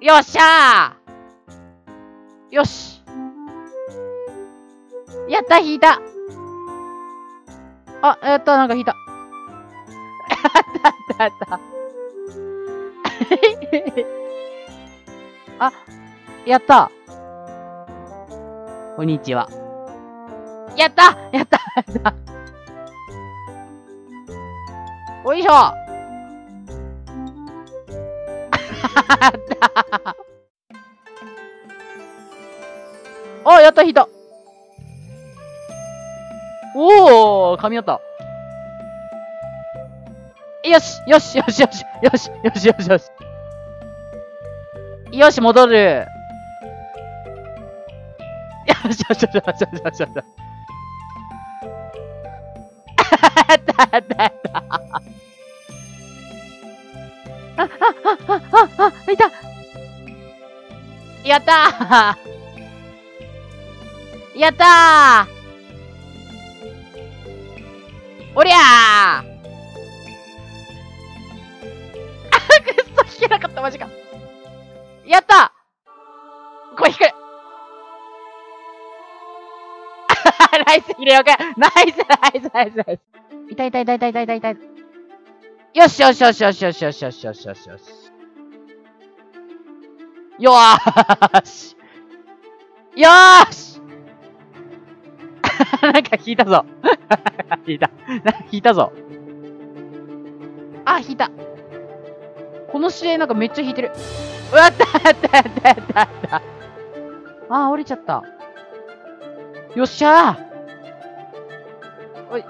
よっしゃーよしやった、引いたあ、やった、なんか引いた。やった、やった、やった。あ、やった。こんにちは。やったやったやったおいしょやったやった、引いた。おお、噛み合った。よし、よし、よし、よし、よし、よし、よし、よし。よし、戻る。よし、よし、よし、よし、よし、よし。よしたあったあった。あ、あ、あ、あ、あ、いた。やったーやったー。おりゃー。あくっそ引けなかった、マジか。やったこれ引くナイスヒレオくナイスナイスナイスナイス。いたいたいたいたいたいたい。たよしよしよしよしよしよしよしよしよしよし。よーし。よーし。なんか引いたぞ。引いた。なんか引いたぞ。あ、引いた。この試合なんかめっちゃ引いてる。うわったやったやったやったやった。あー、降りちゃった。よっしゃーおい。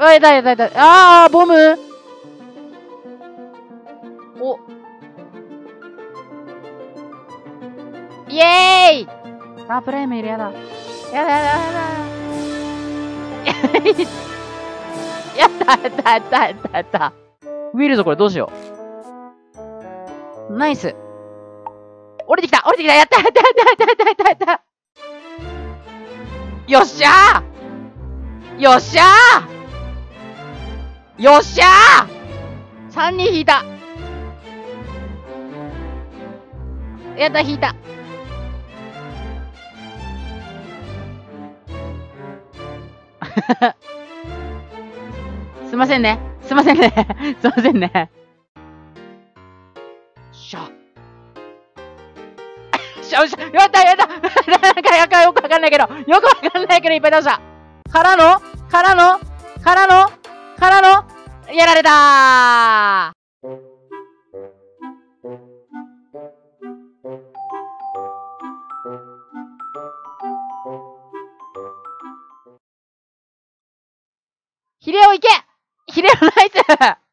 おい、だいだいだい。あー、ボムお。イエーイあ、プライムいるやだ。やだやだやだ。やったやったやったやったやった。ウィルドこれどうしよう。ナイス。降りてきた降りてきたやったやったやったやったやったやったやったよっしゃーよっしゃーよっしゃー !3 人引いたやった、引いた。すいませんね。すいませんね。すいませんね。しゃ。しゃ、よっしゃ、やった、やったなんか、やかよくわかんないけど、よくわかんないけど、いっぱい倒した。からの？からの？からの？からの？やられたーヒレをいけ。ヒレオナイス。